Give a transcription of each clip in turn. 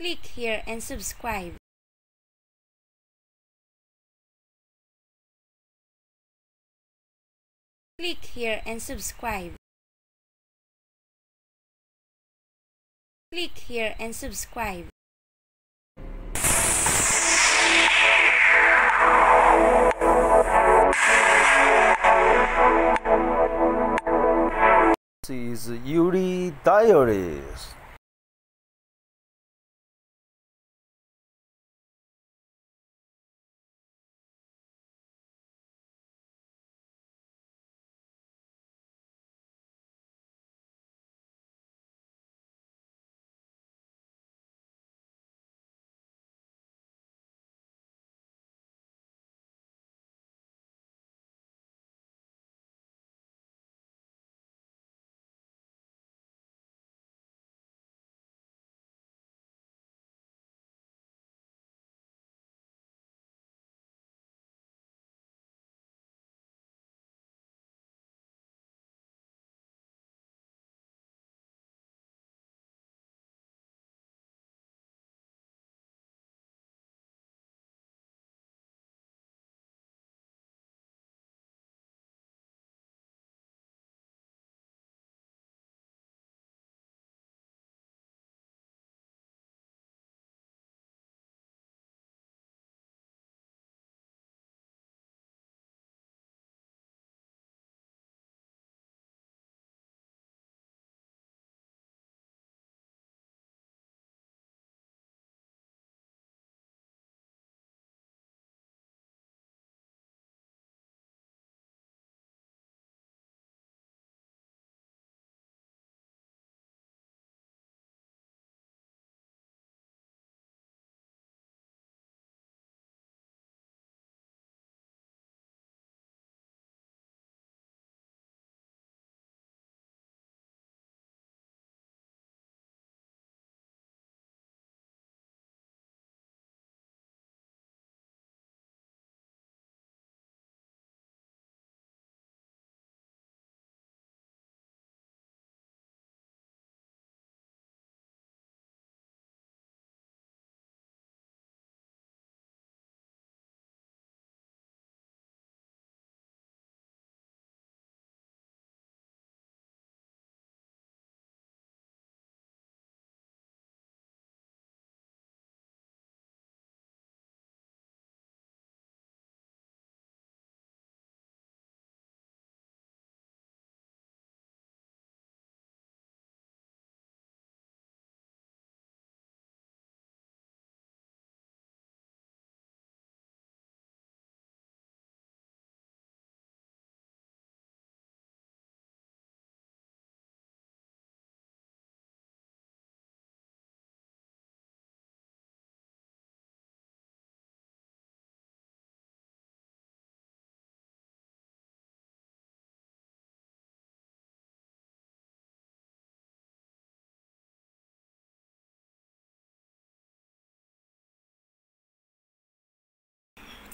Click here and subscribe. Click here and subscribe. Click here and subscribe. This is EU-LI Diaries.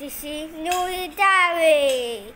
This is Nuri Diary.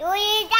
如意大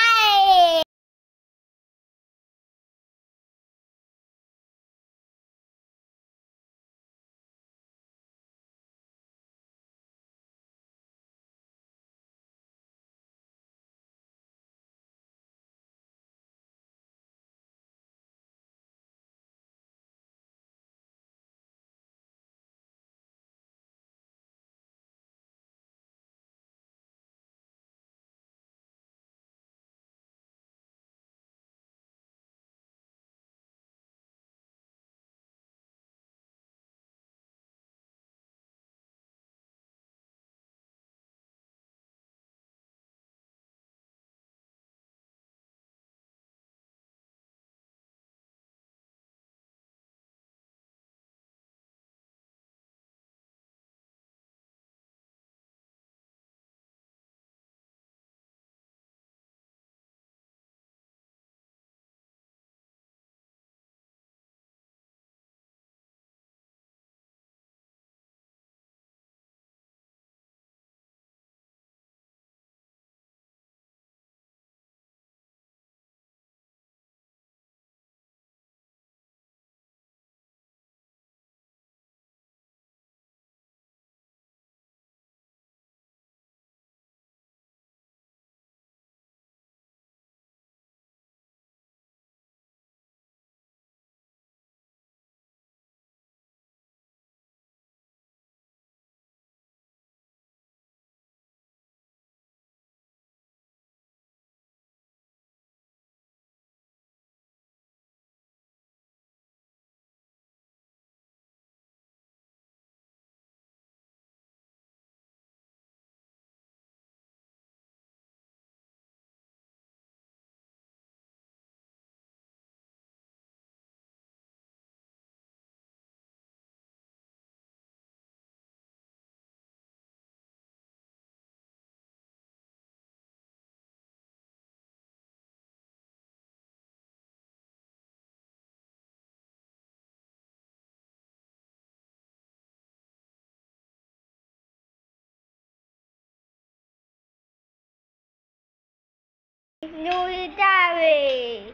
如意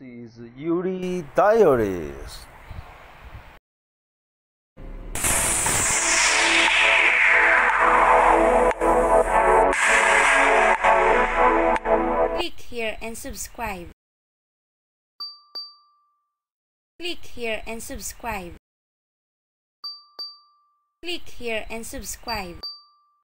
This is EU-LI Diaries. Click here and subscribe. Click here and subscribe. Click here and subscribe.